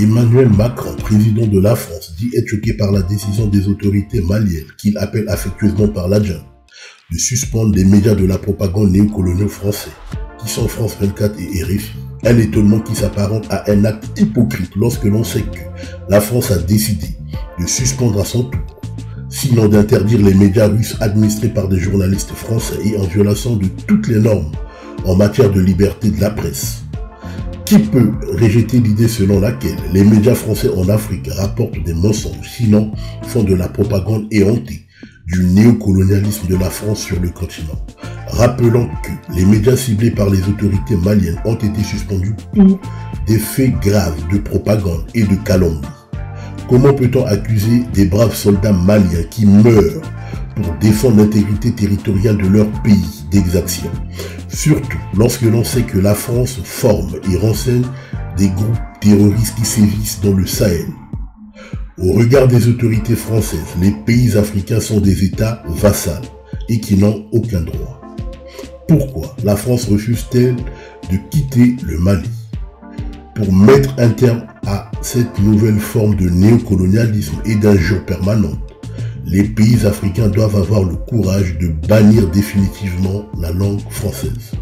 Emmanuel Macron, président de la France, dit être choqué par la décision des autorités maliennes, qu'il appelle affectueusement par la junte, de suspendre les médias de la propagande néocoloniale français, qui sont France 24 et RFI. Un étonnement qui s'apparente à un acte hypocrite lorsque l'on sait que la France a décidé de suspendre à son tour, sinon d'interdire les médias russes administrés par des journalistes français et en violation de toutes les normes en matière de liberté de la presse. Qui peut rejeter l'idée selon laquelle les médias français en Afrique rapportent des mensonges, sinon font de la propagande éhontée du néocolonialisme de la France sur le continent? Rappelons que les médias ciblés par les autorités maliennes ont été suspendus pour des faits graves de propagande et de calomnie. Comment peut-on accuser des braves soldats maliens qui meurent pour défendre l'intégrité territoriale de leur pays d'exaction Surtout lorsque l'on sait que la France forme et renseigne des groupes terroristes qui sévissent dans le Sahel. Au regard des autorités françaises, les pays africains sont des États vassals et qui n'ont aucun droit. Pourquoi la France refuse-t-elle de quitter le Mali? Pour mettre un terme à cette nouvelle forme de néocolonialisme et d'injure permanente, les pays africains doivent avoir le courage de bannir définitivement la langue française.